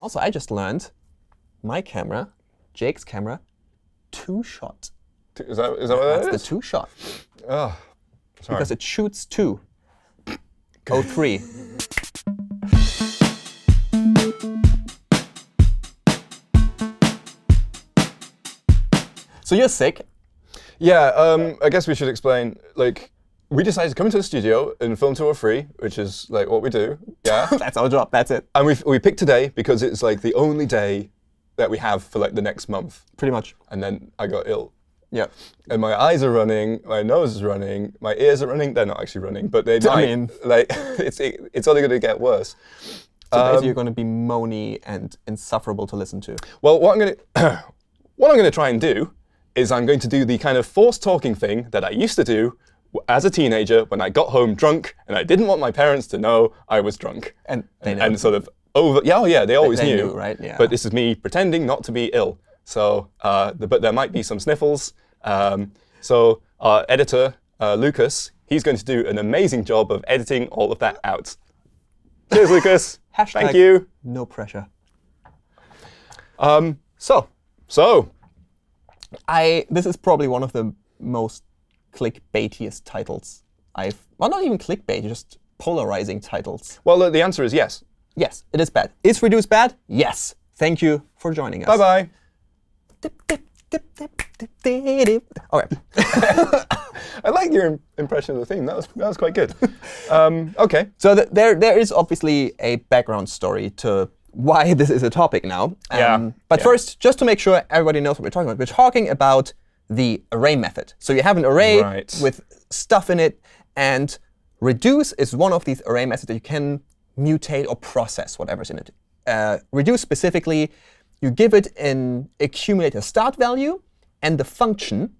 Also, I just learned my camera, Jake's camera, two shot. Is that, is that what that That's is? the two shot Oh, sorry. because it shoots two. Oh three. So you're sick. Yeah, um, I guess we should explain. Like, we decided to come into the studio and film 203, which is like what we do. Yeah. That's our job. That's it. and we we picked today because it's like the only day that we have for like the next month. Pretty much. And then I got ill. Yeah. And my eyes are running, my nose is running, my ears are running. They're not actually running, but they I mean- like it's it, it's only going to get worse. So Um, basically, you're going to be moany and insufferable to listen to. Well, what I'm going to what I'm going to try and do is I'm going to do the kind of forced talking thing that I used to do as a teenager when I got home drunk and I didn't want my parents to know I was drunk. And they know. and sort of over yeah, oh yeah, they always they knew, knew, right? Yeah. But this is me pretending not to be ill. So, uh, the, but there might be some sniffles. Um, so our editor uh, Lucas, he's going to do an amazing job of editing all of that out. Cheers, Lucas. Hashtag Thank you. No pressure. Um, So so I this is probably one of the most clickbaitiest titles I've well not even clickbait, just polarizing titles. well, the- answer is yes. Yes, it is bad. Is Reduce bad? Yes. Thank you for joining us. Bye bye. All right. I like your impression of the theme. That was that was quite good. Um, okay. So th there there is obviously a background story to why this is a topic now. Um, Yeah, But yeah. first, just to make sure everybody knows what we're talking about, we're talking about the array method. So you have an array Right. with stuff in it, and reduce is one of these array methods that you can mutate or process whatever's in it. Uh, reduce specifically, you give it an accumulator start value and the function,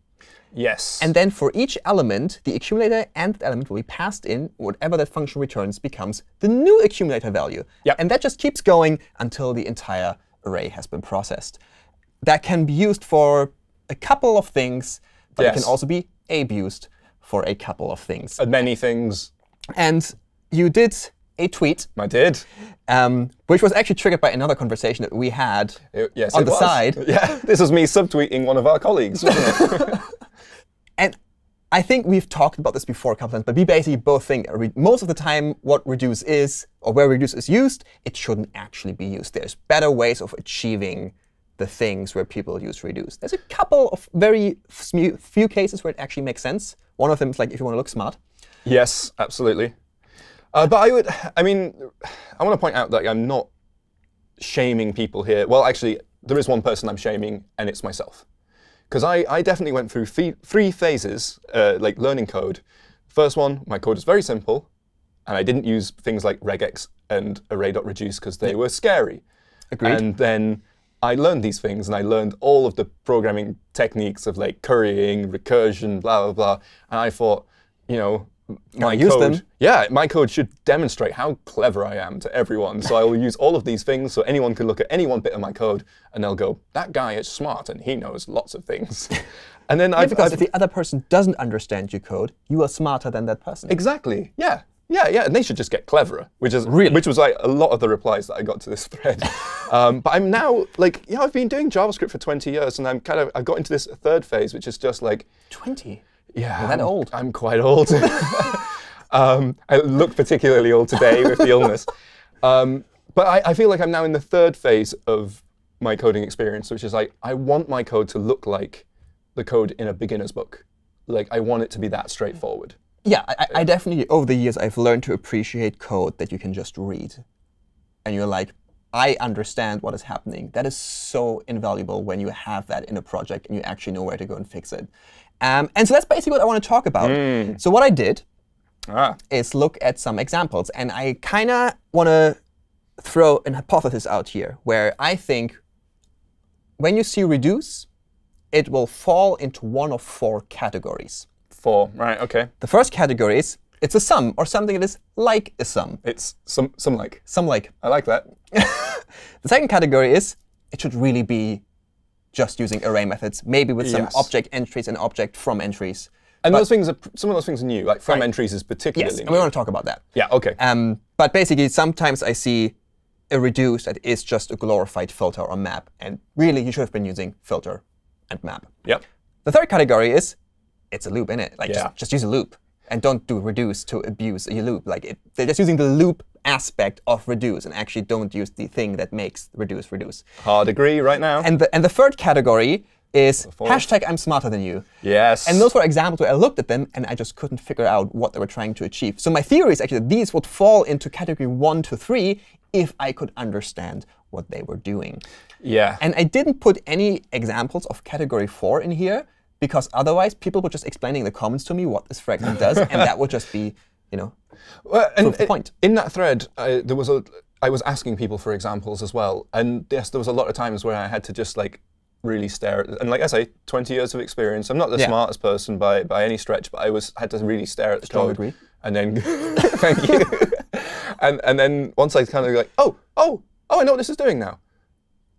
Yes. and then for each element, the accumulator and the element will be passed in. Whatever that function returns becomes the new accumulator value. Yep. And that just keeps going until the entire array has been processed. That can be used for a couple of things, but it can also be abused for a couple of things. Uh, many things. And you did a tweet, I did. um, which was actually triggered by another conversation that we had It- yes, on the was. side. Yeah. This was me subtweeting one of our colleagues? And I think we've talked about this before a couple times, but we basically both think most of the time what reduce is, or where reduce is used, it shouldn't actually be used. There's better ways of achieving the things where people use reduce. There's a couple of very few few cases where it actually makes sense. One of them is like if you want to look smart. yes, absolutely. Uh, but I would. I mean, I want to point out that I'm not shaming people here. Well, actually, there is one person I'm shaming, and it's myself. Because I, I definitely went through three, three phases, uh, like learning code. First one, my code is very simple, and I didn't use things like regex and array.reduce because they were scary. Agreed. And then I learned these things, and I learned all of the programming techniques of like currying, recursion, blah blah blah. And I thought, you know, my use code, them. yeah, my code should demonstrate how clever I am to everyone. So I will use all of these things, so anyone can look at any one bit of my code, and they'll go, "That guy is smart, and he knows lots of things." and then I because if the other person doesn't understand your code, you are smarter than that person. Exactly. Yeah. Yeah, yeah, and they should just get cleverer, which is Really? which was like a lot of the replies that I got to this thread. um, but I'm now like, yeah, I've been doing JavaScript for 20 years, and I'm kind of I got into this third phase, which is just like, 20. yeah, You're that I'm, old. I'm quite old. um, I look particularly old today with the illness. Um, but I, I feel like I'm now in the third phase of my coding experience, which is like I want my code to look like the code in a beginner's book. Like I want it to be that straightforward. Yeah, I, I- definitely, over the years, I've learned to appreciate code that you can just read. And you're like, I understand what is happening. That is so invaluable when you have that in a project and you actually know where to go and fix it. Um, and so that's basically what I want to talk about. So what I did Ah. is look at some examples. And I kind of want to throw an hypothesis out here where I think when you see reduce, it will fall into one of four categories. Four. Right. Okay. The first category is it's a sum or something that is like a sum. It's some some like. Some like. I like that. The second category is it should really be just using array methods, maybe with some Yes. object entries and object from entries. And those things are some of those things are new. Like from Right. entries is particularly Yes, and we want to talk about that. Yeah. Okay. Um, but basically, sometimes I see a reduce that is just a glorified filter or map. And really, you should have been using filter and map. Yep. The third category is it's a loop in it. Like Yeah. just, just use a loop and don't do reduce to abuse a loop. Like it, they're just using the loop aspect of reduce and actually don't use the thing that makes reduce reduce. Hard agree right now. And the and the third category is fourth. hashtag I'm smarter than you. yes. And those were examples where I looked at them and I just couldn't figure out what they were trying to achieve. So my theory is actually that these would fall into category one to three if I could understand what they were doing. yeah. And I didn't put any examples of category four in here because otherwise people would just explaining in the comments to me what this fragment does, and that would just be, you know, Well, and the point. In that thread, I, there was a. I was asking people for examples as well, and yes, there was a lot of times where I had to just like really stare. At, and like I say, 20 years of experience. I'm not the Yeah. smartest person by by any stretch, but I was had to really stare at the Strong code. agree. And then, thank you. and and then once I kind of like, oh, oh, oh, I know what this is doing now.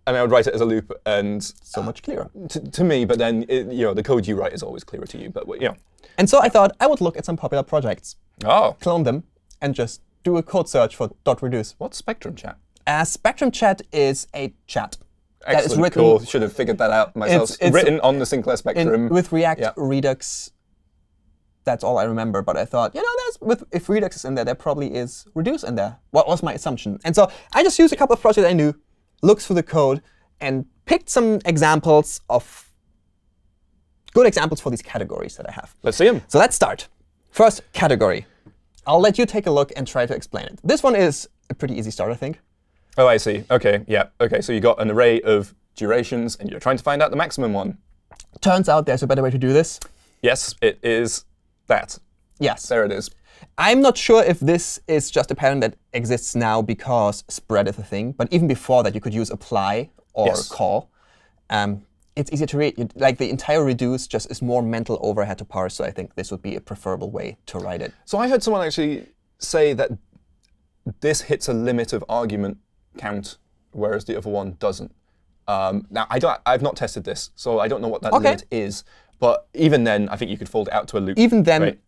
And I would write it as a loop, and so much clearer. to, me, but then it, you know the code you write is always clearer to you. But you know, And so I thought I would look at some popular projects, oh, clone them, and just do a code search for dot .reduce. what's Spectrum Chat? Uh, Spectrum Chat is a chat that is written cool. Should have figured that out myself. It's- it's- written on the Sinclair in, Spectrum. with React Yeah. Redux. That's all I remember. But I thought, you know, there's with if Redux is in there, there probably is Reduce in there. What was my assumption? And so I just used a couple of projects I knew, looked through the code, and picked some examples of good examples for these categories that I have. Let's see them. So let's start. First category. I'll let you take a look and try to explain it. This one is a pretty easy start, I think. Oh, I see. OK, yeah. OK, so you got an array of durations, and you're trying to find out the maximum one. Turns out there's a better way to do this. Yes, it is that. Yes. There it is. I'm not sure if this is just a pattern that exists now because spread is a thing, but even before that, you could use apply or Yes. call. Um, it's easier to read. You- Like the entire reduce just is more mental overhead to parse, so I think this would be a preferable way to write it. So I heard someone actually say that this hits a limit of argument count, whereas the other one doesn't. Um, now I don't. I've not tested this, so I don't know what that Okay. limit is. But even then, I think you could fold it out to a loop. Even then, right?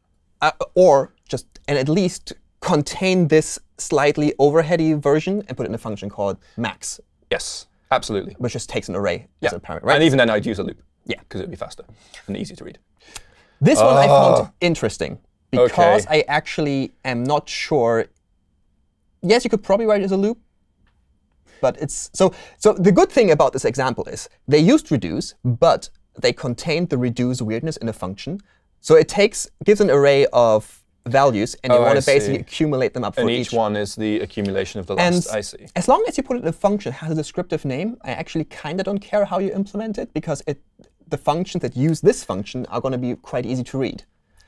uh, or just and at least contain this slightly overheady version and put it in a function called max, Yes, absolutely. which just takes an array Yeah. as a parameter. Right? And even then, I'd use a loop. Yeah. Because it would be faster and easier to read. This one I found ah. interesting because Okay. I actually am not sure. Yes, you could probably write it as a loop, but it's so. So the good thing about this example is they used reduce, but they contained the reduce weirdness in a function. So it takes gives an array of values, and you Oh, want to basically accumulate them up for And each one is the accumulation of the And last. I see. as long as you put it in a function has a descriptive name, I actually kind of don't care how you implement it because it the functions that use this function are going to be quite easy to read.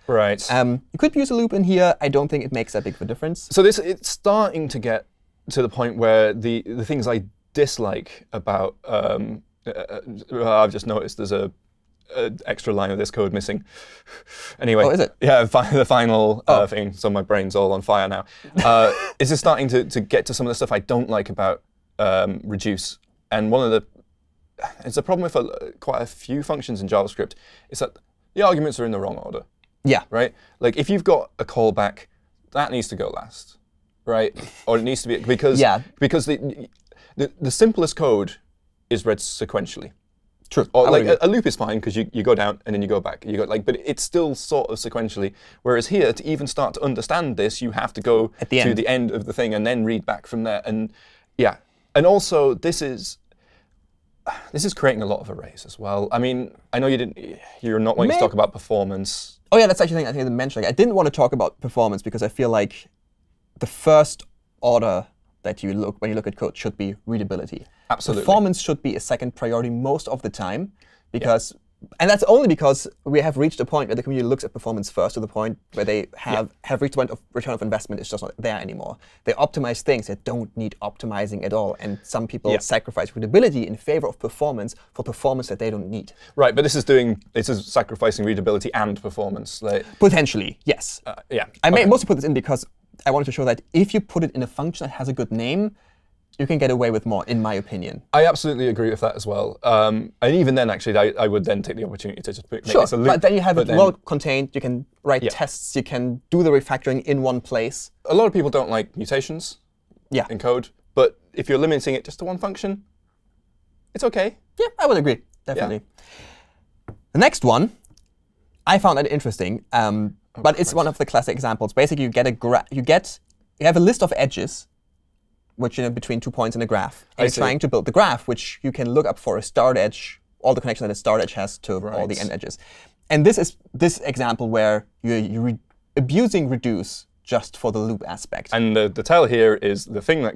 Right. Um, you could use a loop in here. I don't think it makes that big of a difference. so this it's starting to get to the point where the the things I dislike about um, uh, uh, I've just noticed there's a, a extra line of this code missing. Anyway, Oh, is it? Yeah, fi- the final Oh. uh, thing. So my brain's all on fire now. Uh, it's just starting to to get to some of the stuff I don't like about um, reduce. And one of the it's a problem with a, quite a few functions in JavaScript. Is that the arguments are in the wrong order Yeah. right? Like if you've got a callback, that needs to go last, right? Or it needs to be because Yeah. because the, the the simplest code is read sequentially. True. Or I oh, like a, a loop is fine because you, you go down and then you go back. You go like, but it's still sort of sequentially. Whereas here, to even start to understand this, you have to go At the to end. the end of the thing and then read back from there. And yeah, and also this is this is creating a lot of arrays as well. I mean, I know you didn't. You're not wanting to talk about performance. oh yeah, that's actually something I think I didn't mention. I didn't want to talk about performance because I feel like the first order that you look when you look at code should be readability. Absolutely. Performance should be a second priority most of the time because. And that's only because we have reached a point where the community looks at performance first to the point where they have, have reached the point of return of investment is just not there anymore. They optimize things that don't need optimizing at all. And some people Yeah. sacrifice readability in favor of performance for performance that they don't need. Right, but this is doing this is sacrificing readability and performance. Like, Potentially, yes. uh, yeah. I may okay. mostly put this in because I wanted to show that if you put it in a function that has a good name, you can get away with more, in my opinion. I absolutely agree with that as well. Um, and even then, actually, I, I would then take the opportunity to just put, make Sure, a loop. but then you have it then- well contained. You can write Yeah. tests. You can do the refactoring in one place. A lot of people don't like mutations Yeah. in code, But if you're limiting it just to one function, it's OK. Yeah, I would agree. Definitely. The next one, I found that interesting, um, but it's one of the classic examples. Basically, you get a gra you get you have a list of edges, which you know between two points in a graph, and I see. trying to build the graph, which you can look up for a start edge, all the connections that a start edge has to all the end edges. And this is this example where you're, you're re abusing reduce just for the loop aspect. And the, the tell here is the thing that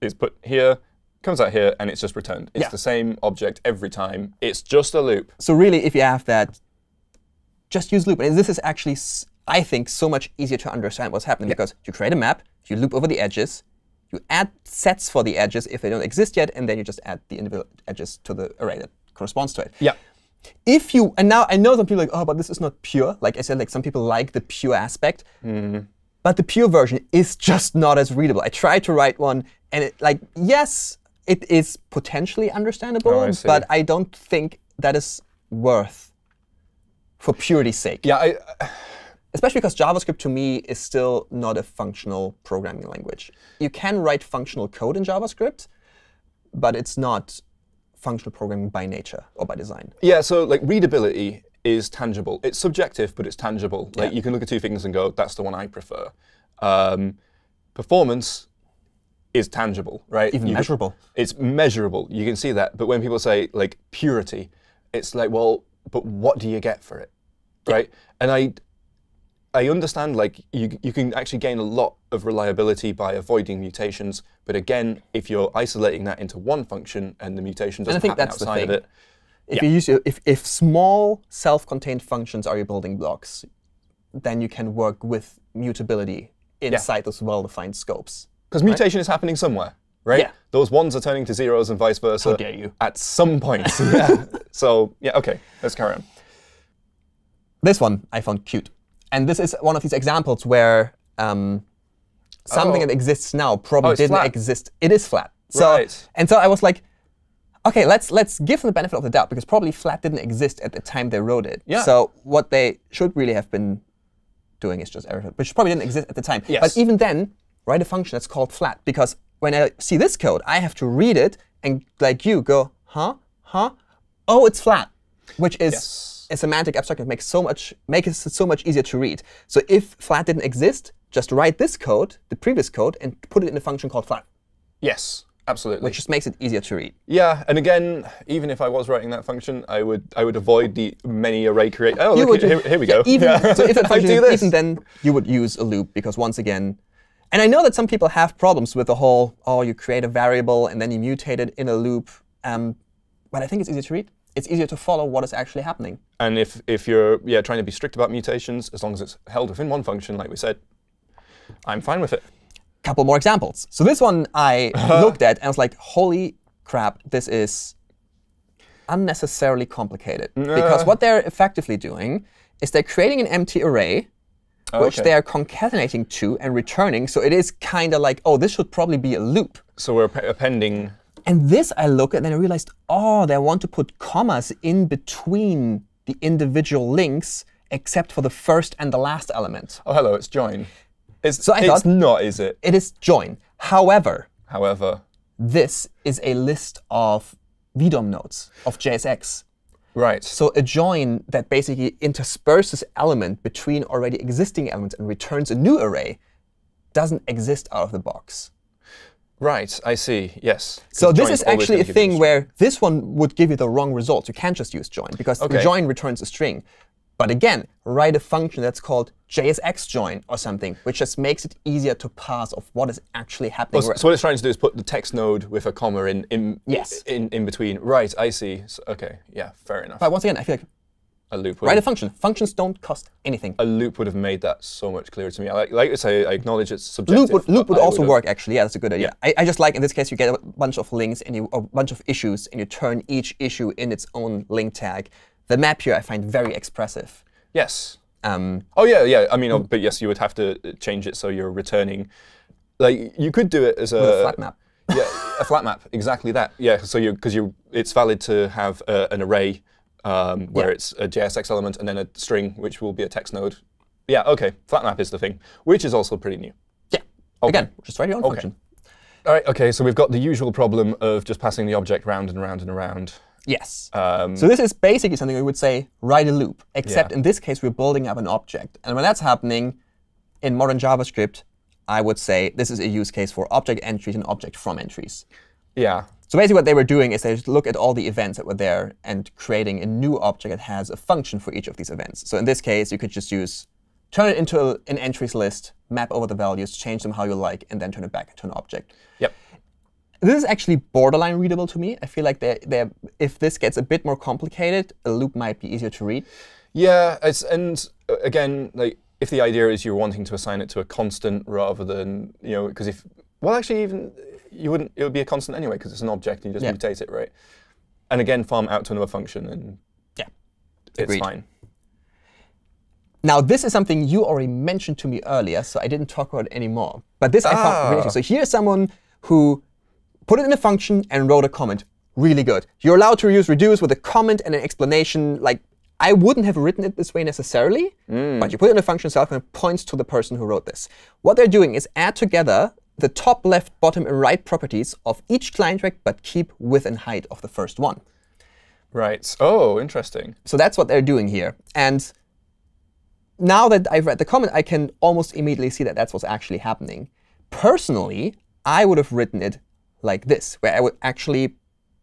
is put here comes out here, and it's just returned. It's Yeah. the same object every time. It's just a loop. So really, if you have that, just use loop. And this is actually, I think, so much easier to understand what's happening because you create a map, you loop over the edges, you add sets for the edges if they don't exist yet, and then you just add the individual edges to the array that corresponds to it. Yeah. If you, and now I know some people are like, oh, but this is not pure. Like I said, like some people like the pure aspect. Mm. But the pure version is just not as readable. I tried to write one, and it, like, yes, it is potentially understandable, Oh, I but I don't think that is worth for purity's sake. Yeah, I, Especially because JavaScript to me is still not a functional programming language. You can write functional code in JavaScript, but it's not functional programming by nature or by design. Yeah, so like readability is tangible. It's subjective, but it's tangible. Like Yeah. you can look at two things and go, "That's the one I prefer." Um, performance is tangible, right? Even You- measurable. It's measurable. You can see that. But when people say like purity, it's like, well, but what do you get for it, right? And I, I understand like you you can actually gain a lot of reliability by avoiding mutations. But again, if you're isolating that into one function and the mutation doesn't I think happen that's the outside of thing. it, If you use if, if small self-contained functions are your building blocks, then you can work with mutability inside those well-defined scopes. Because mutation is happening somewhere, right? Yeah. Those ones are turning to zeros and vice versa. How dare you. At some point. yeah. So, yeah, OK, let's carry on. This one I found cute. And this is one of these examples where um, something Oh. that exists now probably Oh, didn't flat. exist. It is flat. So, Right. And so I was like, OK, let's let's give them the benefit of the doubt because probably flat didn't exist at the time they wrote it. Yeah. So what they should really have been doing is just error, which probably didn't exist at the time. Yes. But even then, write a function that's called flat because when I see this code, I have to read it and like you go, huh, huh, oh, it's flat, which is Yes. A semantic abstraction that makes so much makes it so much easier to read. So if flat didn't exist, just write this code, the previous code, and put it in a function called flat, Yes, absolutely. which just makes it easier to read. yeah, and again, even if I was writing that function, I would I would avoid the many array create. Oh, look, here, here we yeah, go. Even, Yeah. So if that I function do this. even then, you would use a loop because once again, and I know that some people have problems with the whole, oh, you create a variable and then you mutate it in a loop. Um, but I think it's easier to read. It's easier to follow what is actually happening. And if, if you're yeah trying to be strict about mutations, as long as it's held within one function, like we said, I'm fine with it. couple more examples. So this one I looked at and I was like, holy crap, this is unnecessarily complicated. Because what they're effectively doing is they're creating an empty array, oh, which Okay. they are concatenating to and returning. So it is kind of like, oh, this should probably be a loop. So we're appending. And this I look at and then I realized, oh, they want to put commas in between the individual links except for the first and the last element. Oh, hello, it's join. It's, So I it's thought- not, is it? It is join. However, However, this is a list of VDOM nodes of JSX. right. So a join that basically intersperses element between already existing elements and returns a new array doesn't exist out of the box. Right, I see. Yes. So this is actually a thing where this one would give you the wrong result. You can't just use join because Okay. join returns a string. But again, write a function that's called JSX join or something, which just makes it easier to parse of what is actually happening. So, so what it's trying to do is put the text node with a comma in in Yes. in, in between. Right, I see. So, okay, yeah, fair enough. but once again, I feel like A loop would write a function. Functions don't cost anything. a loop would have made that so much clearer to me. I like, to say, I acknowledge it's subjective. Loop would, loop would also would've- work, actually. Yeah, that's a good idea. I, I just like, in this case, you get a bunch of links and you a bunch of issues, and you turn each issue in its own link tag. The map here I find very expressive. Yes. Um, Oh yeah, yeah. I mean, oh, but yes, you would have to uh, change it so you're returning. Like you could do it as a, a flat map. yeah, a flat map. Exactly that. Yeah. So you because you it's valid to have uh, an array um, where Yeah. it's a JSX element and then a string, which will be a text node. Yeah. Okay. Flat map is the thing, which is also pretty new. Yeah. Again, just write your own Okay. function. All right. Okay. So we've got the usual problem of just passing the object round and round and around. Yes. Um, So this is basically something we would say write a loop, except Yeah. in this case we're building up an object. And when that's happening in modern JavaScript, I would say this is a use case for object entries and object from entries. Yeah. So basically what they were doing is they just look at all the events that were there and creating a new object that has a function for each of these events. So in this case, you could just use turn it into a- an entries list, map over the values, change them how you like, and then turn it back into an object. Yep. This is actually borderline readable to me. I feel like they're, they're, if this gets a bit more complicated, a loop might be easier to read. Yeah. It's and uh, again, like if the idea is you're wanting to assign it to a constant rather than you know, because if well, actually, even you wouldn't. It would be a constant anyway because it's an object. and You just Yeah. mutate it, right? And again, farm out to another function, and Yeah. it's Agreed. fine. Now, this is something you already mentioned to me earlier, so I didn't talk about it anymore. But this I found really Ah. interesting. So here's someone who put it in a function and wrote a comment. Really good. You're allowed to use reduce with a comment and an explanation. Like, I wouldn't have written it this way necessarily, but you put it in a function itself and it points to the person who wrote this. What they're doing is add together the top, left, bottom, and right properties of each client rect, but keep width and height of the first one. Right. Oh, interesting. So that's what they're doing here. And now that I've read the comment, I can almost immediately see that that's what's actually happening. Personally, I would have written it like this, where I would actually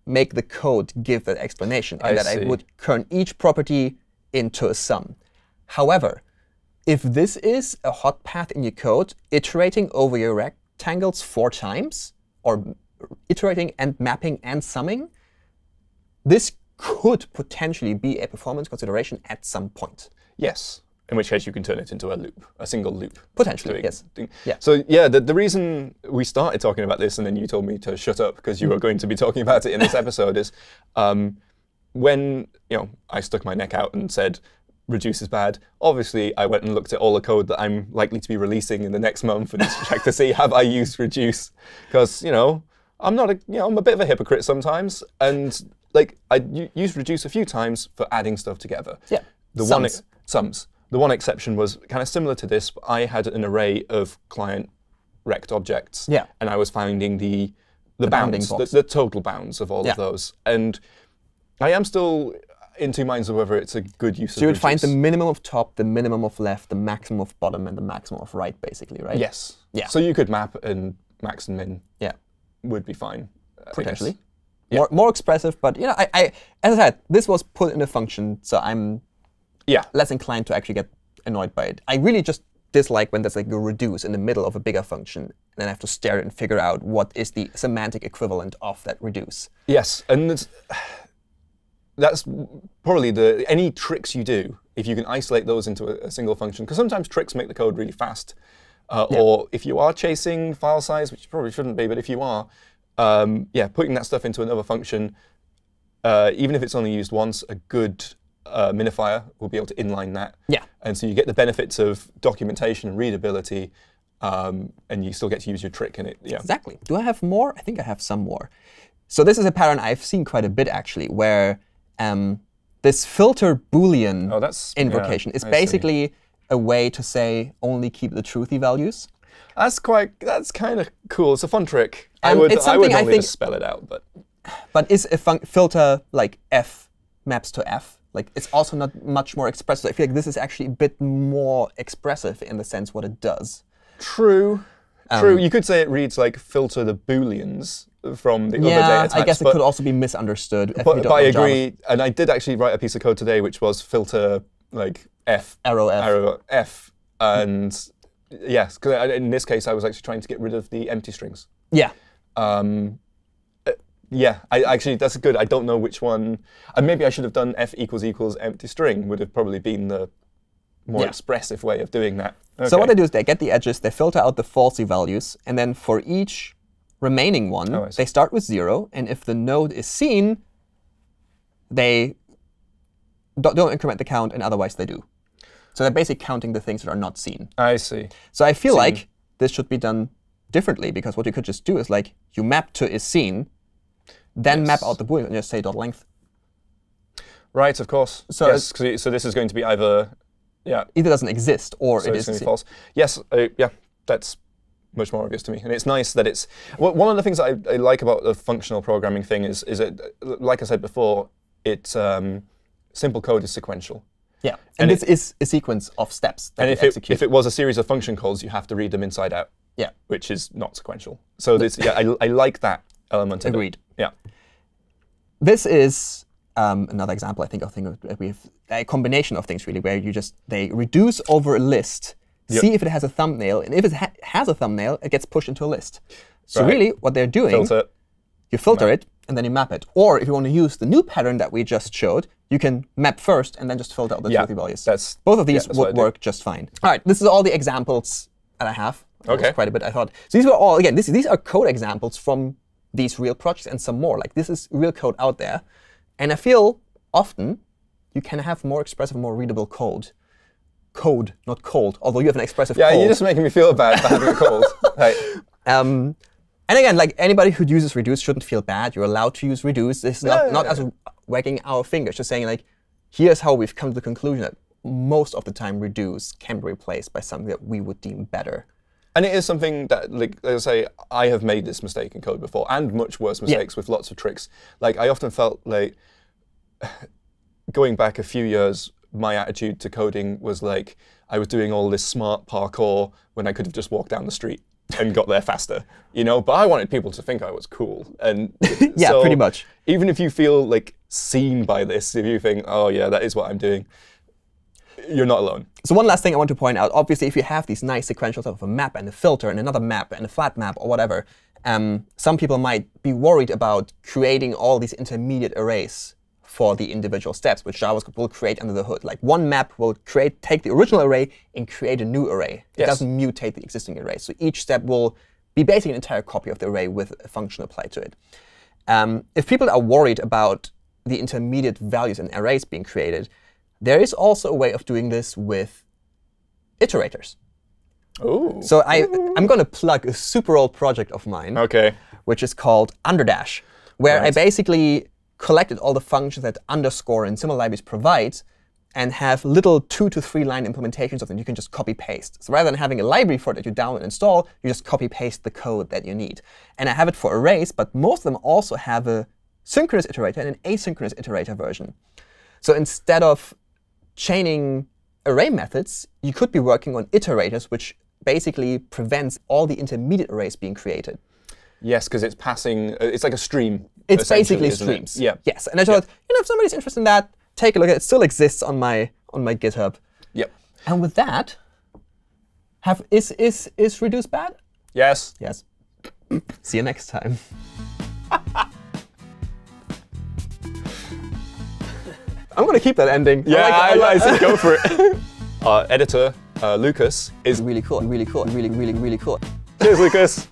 make the code give that explanation, and I that I would turn each property into a sum. However, if this is a hot path in your code, iterating over your rectangles four times, or iterating and mapping and summing, this could potentially be a performance consideration at some point. Yes. In which case you can turn it into a loop, a single loop. Potentially, doing yes. thing. Yeah. So yeah, the, the reason we started talking about this and then you told me to shut up because you were going to be talking about it in this episode is um, when you know I stuck my neck out and said reduce is bad. Obviously, I went and looked at all the code that I'm likely to be releasing in the next month and checked to see have I used reduce because you know I'm not a you know I'm a bit of a hypocrite sometimes and like I used reduce a few times for adding stuff together. Yeah. The one Sums. sums. The one exception was kind of similar to this. But I had an array of client rect objects, Yeah. and I was finding the the, bounding bounds, the, the total bounds of all Yeah. of those. And I am still in two minds of whether it's a good use So you would find the minimum of top, the minimum of left, the maximum of bottom, and the maximum of right, basically, right? yes. Yeah. So you could map and max and min Yeah, would be fine. Potentially. More, more expressive, but you know, I, I, as I said, this was put in a function, so I'm Yeah. less inclined to actually get annoyed by it. I really just dislike when there's like a reduce in the middle of a bigger function, and then I have to stare and figure out what is the semantic equivalent of that reduce. Yes, and it's, that's probably the any tricks you do if you can isolate those into a, a single function. Because sometimes tricks make the code really fast, uh, or if you are chasing file size, which you probably shouldn't be, but if you are, um, yeah, putting that stuff into another function, uh, even if it's only used once, a good uh, minifier will be able to inline that. Yeah. And so you get the benefits of documentation and readability, um, and you still get to use your trick in it. Yeah. Exactly. Do I have more? I think I have some more. So this is a pattern I've seen quite a bit actually, where um, this filter boolean Oh, that's yeah, invocation is I see. basically a way to say only keep the truthy values. That's quite. That's kind of cool. It's a fun trick. I Um, would. it's I would something I think- just spell it out, but But is a fun- filter like f maps to f? Like it's also not much more expressive. I feel like this is actually a bit more expressive in the sense what it does. true. Um, True. You could say it reads like filter the booleans from the other yeah, data types. I guess it but, could also be misunderstood. But, but I know Java. agree, and I did actually write a piece of code today which was filter like f Arrow f. arrow f, and yes, because in this case I was actually trying to get rid of the empty strings. Yeah. Um, uh, yeah, I actually that's good. I don't know which one. And maybe I should have done f equals equals empty string. Would have probably been the more Yeah. expressive way of doing that. So what Okay. they do is they get the edges, they filter out the falsy values, and then for each remaining one, Oh, they start with zero. And if the node is seen, they don't, don't increment the count, and otherwise they do. So they're basically counting the things that are not seen. I see. So I feel Seen. like this should be done differently because what you could just do is like you map to is seen, then map out the boolean and just say dot length. Right, of course. So yes, it- so this is going to be either, yeah, Either doesn't exist or so it's is going to be seen. false. Yes, uh, yeah, that's much more obvious to me. And it's nice that it's one of the things that I, I like about the functional programming thing is is it like I said before, it um, simple code is sequential. Yeah, and, And this is a sequence of steps that And if it, if it was a series of function calls, you have to read them inside out, yeah, which is not sequential. So this, yeah, I, I like that element. it. agreed. Yeah. This is um, another example. I think of thing of- we have a combination of things really, where you just they reduce over a list, see if it has a thumbnail, and if it ha has a thumbnail, it gets pushed into a list. So Right. really, what they're doing, Filter. you filter it and then you map it. Or if you want to use the new pattern that we just showed, you can map first and then just filter out the Yeah, values. that's- Both of these I would work just fine. All right, this is all the examples that I have. Okay. quite a bit, I thought. So these were all, again, this, these are code examples from these real projects and some more. Like this is real code out there. And I feel often you can have more expressive, more readable code. Code, not cold, although you have an expressive Yeah, code. you're just making me feel bad for having a cold. Right. Um, and again, like anybody who uses reduce shouldn't feel bad. You're allowed to use reduce. This is not, Yeah, not yeah, us wagging our fingers, just saying like, here's how we've come to the conclusion that most of the time reduce can be replaced by something that we would deem better. And it is something that, like, as I say, I have made this mistake in code before, and much worse mistakes with lots of tricks. Like, I often felt like, going back a few years, my attitude to coding was like I was doing all this smart parkour when I could have just walked down the street and got there faster, you know. But I wanted people to think I was cool, and Yeah, so pretty much. Even if you feel like seen by this, if you think, oh yeah, that is what I'm doing, you're not alone. So one last thing I want to point out, obviously, if you have these nice sequentials of a map and a filter and another map and a flat map or whatever, um, some people might be worried about creating all these intermediate arrays for the individual steps, which JavaScript will create under the hood. Like one map will create, take the original array and create a new array. It Yes. doesn't mutate the existing array. So each step will be basically an entire copy of the array with a function applied to it. Um, if people are worried about the intermediate values in arrays being created, there is also a way of doing this with iterators. Oh. So I, I'm going to plug a super old project of mine, Okay. which is called Underdash, where I basically collected all the functions that underscore and similar libraries provide and have little two to three line implementations of them you can just copy paste. So rather than having a library for it that you download and install, you just copy paste the code that you need. And I have it for arrays, but most of them also have a synchronous iterator and an asynchronous iterator version. So instead of chaining array methods, you could be working on iterators, which basically prevents all the intermediate arrays being created. Yes, because it's passing. uh, It's like a stream. It's basically isn't it? streams. Yeah. Yes. And I thought, you know, if somebody's interested in that, take a look at it. It still exists on my on my GitHub. Yep. And with that, have is is is reduce bad? Yes. Yes. See you next time. I'm gonna keep that ending. Yeah, I, like, I, go for it. Our editor, uh, Lucas, is really cool. Really cool. Really really really cool. cheers, Lucas.